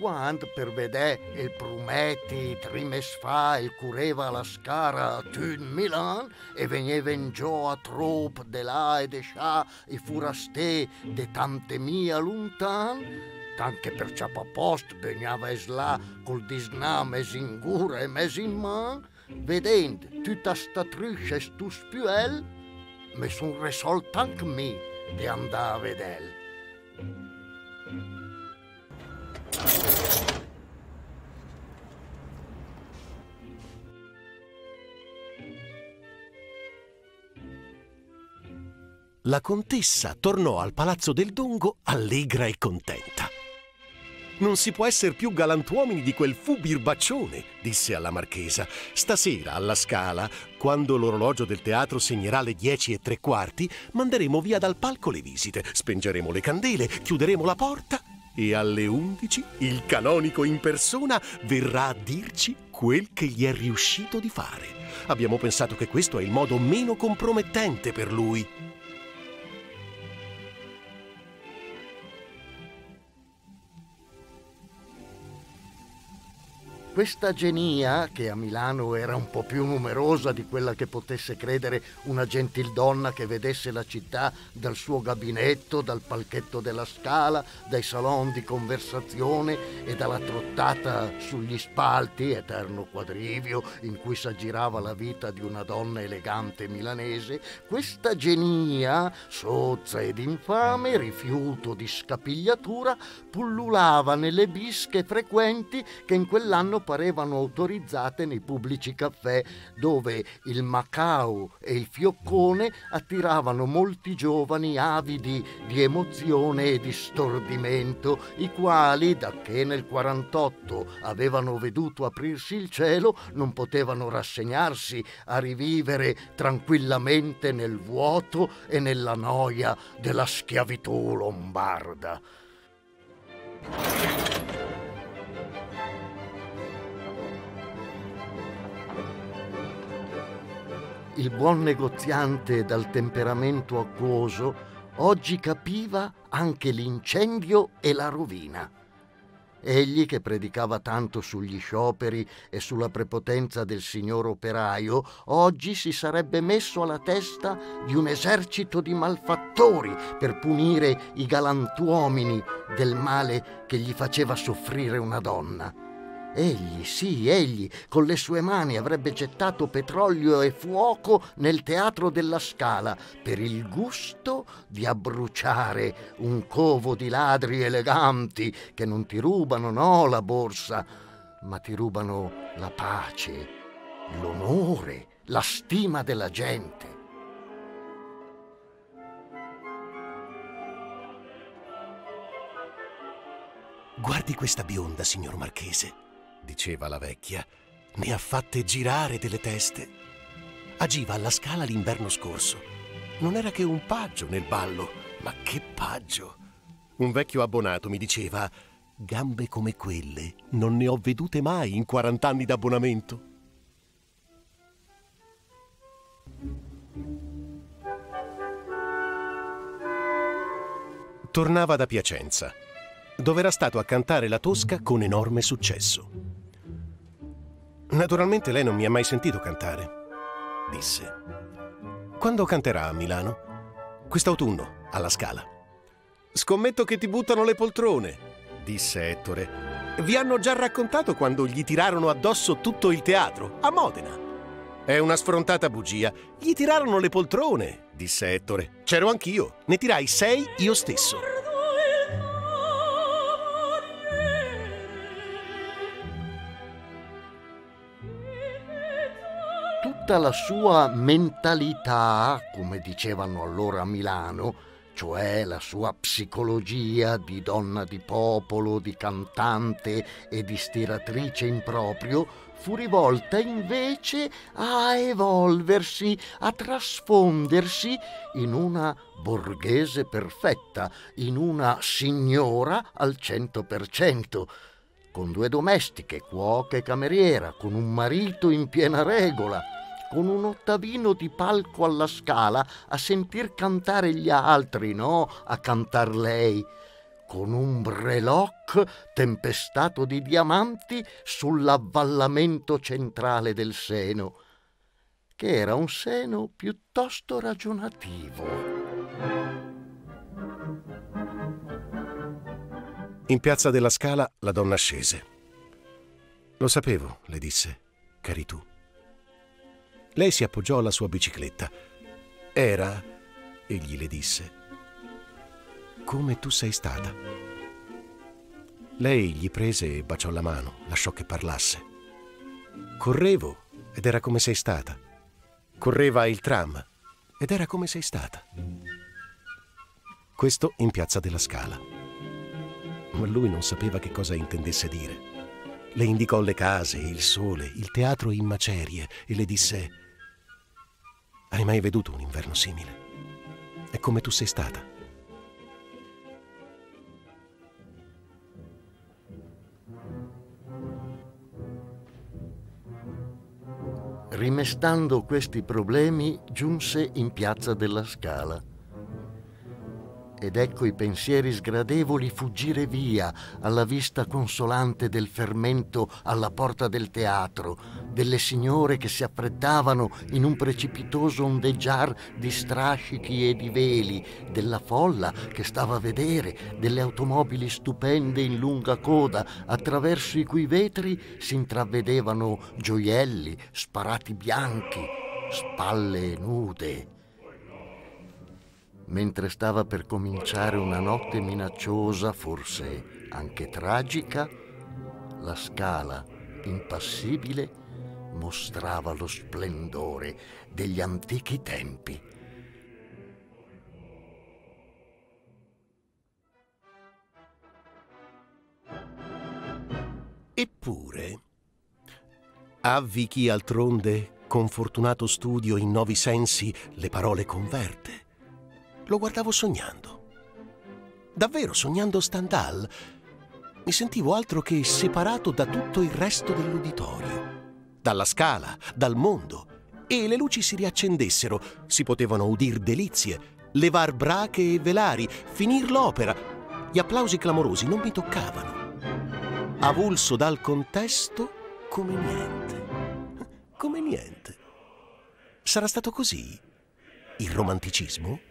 quando per vedere il Prumeti tre fa il cureva la scara in Milan e veniva in giù a trop de là e de scià i furastè de tante mia lontan, tanche per ciapa post veniva là col disnà mes in gura e mes in man, vedendo tutta sta truscia e stu spiuel, mi son resolt anche me di andare a vedere. La contessa tornò al palazzo del Dongo allegra e contenta. Non si può essere più galantuomini di quel fu birbaccione, disse alla marchesa. Stasera alla scala, quando l'orologio del teatro segnerà le dieci e tre quarti, manderemo via dal palco le visite, spengeremo le candele, chiuderemo la porta e alle undici il canonico in persona verrà a dirci quel che gli è riuscito di fare. Abbiamo pensato che questo è il modo meno compromettente per lui. Questa genia, che a Milano era un po' più numerosa di quella che potesse credere una gentildonna che vedesse la città dal suo gabinetto, dal palchetto della scala, dai salon di conversazione e dalla trottata sugli spalti, eterno quadrivio in cui s'aggirava la vita di una donna elegante milanese, questa genia, sozza ed infame, rifiuto di scapigliatura, pullulava nelle bische frequenti che in quell'anno parevano autorizzate nei pubblici caffè dove il Macau e il Fioccone attiravano molti giovani avidi di emozione e di stordimento, i quali, da che nel 48 avevano veduto aprirsi il cielo, non potevano rassegnarsi a rivivere tranquillamente nel vuoto e nella noia della schiavitù lombarda. Il buon negoziante dal temperamento acquoso oggi capiva anche l'incendio e la rovina. Egli che predicava tanto sugli scioperi e sulla prepotenza del signor operaio, oggi si sarebbe messo alla testa di un esercito di malfattori per punire i galantuomini del male che gli faceva soffrire una donna. Egli, sì, egli, con le sue mani avrebbe gettato petrolio e fuoco nel teatro della Scala per il gusto di abbruciare un covo di ladri eleganti che non ti rubano, no, la borsa, ma ti rubano la pace, l'onore, la stima della gente. Guardi questa bionda, signor Marchese diceva la vecchia, ne ha fatte girare delle teste. Agiva alla scala l'inverno scorso. Non era che un paggio nel ballo, ma che paggio! Un vecchio abbonato mi diceva, gambe come quelle non ne ho vedute mai in 40 anni d'abbonamento. Tornava da Piacenza, dove era stato a cantare la Tosca con enorme successo. Naturalmente lei non mi ha mai sentito cantare, disse. Quando canterà a Milano? Quest'autunno, alla Scala. Scommetto che ti buttano le poltrone, disse Ettore. Vi hanno già raccontato quando gli tirarono addosso tutto il teatro, a Modena. È una sfrontata bugia. Gli tirarono le poltrone, disse Ettore. C'ero anch'io. Ne tirai sei io stesso. Tutta la sua mentalità, come dicevano allora a Milano, cioè la sua psicologia di donna di popolo, di cantante e di stiratrice in proprio, fu rivolta invece a evolversi, a trasfondersi in una borghese perfetta, in una signora al cento per cento, con due domestiche, cuoca e cameriera, con un marito in piena regola, con un ottavino di palco alla scala a sentir cantare gli altri, no a cantar lei, con un breloc tempestato di diamanti sull'avvallamento centrale del seno, che era un seno piuttosto ragionativo. In piazza della Scala la donna scese. Lo sapevo, le disse, cari tu. Lei si appoggiò alla sua bicicletta. Era, egli le disse, come tu sei stata. Lei gli prese e baciò la mano, lasciò che parlasse. Correvo ed era come sei stata. Correva il tram ed era come sei stata. Questo in piazza della Scala. Ma lui non sapeva che cosa intendesse dire. Le indicò le case, il sole, il teatro in macerie e le disse: Hai mai veduto un inverno simile? È come tu sei stata. rimestando questi problemi, giunse in piazza della Scala. Ed ecco i pensieri sgradevoli fuggire via alla vista consolante del fermento alla porta del teatro, delle signore che si affrettavano in un precipitoso ondeggiar di strascichi e di veli, della folla che stava a vedere, delle automobili stupende in lunga coda, attraverso i cui vetri si intravedevano gioielli, sparati bianchi, spalle nude mentre stava per cominciare una notte minacciosa, forse anche tragica, la scala, impassibile, mostrava lo splendore degli antichi tempi. Eppure, avvi chi altronde, con fortunato studio in novi sensi, le parole converte lo guardavo sognando. Davvero sognando Stendhal. Mi sentivo altro che separato da tutto il resto dell'uditorio, dalla scala, dal mondo. E le luci si riaccendessero, si potevano udir delizie, levar brache e velari, finir l'opera. Gli applausi clamorosi non mi toccavano. Avulso dal contesto come niente. Come niente. Sarà stato così? Il romanticismo?